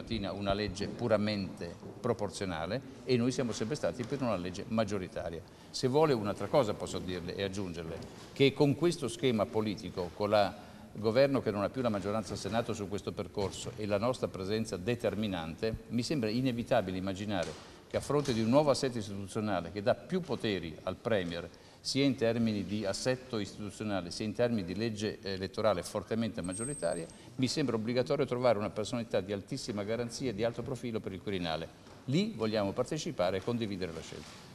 stamattina una legge puramente proporzionale e noi siamo sempre stati per una legge maggioritaria. Se vuole un'altra cosa posso dirle e aggiungerle, che con questo schema politico, con la governo che non ha più la maggioranza al Senato su questo percorso e la nostra presenza determinante, mi sembra inevitabile immaginare che a fronte di un nuovo assetto istituzionale che dà più poteri al Premier sia in termini di assetto istituzionale sia in termini di legge elettorale fortemente maggioritaria, mi sembra obbligatorio trovare una personalità di altissima garanzia e di alto profilo per il Quirinale. Lì vogliamo partecipare e condividere la scelta.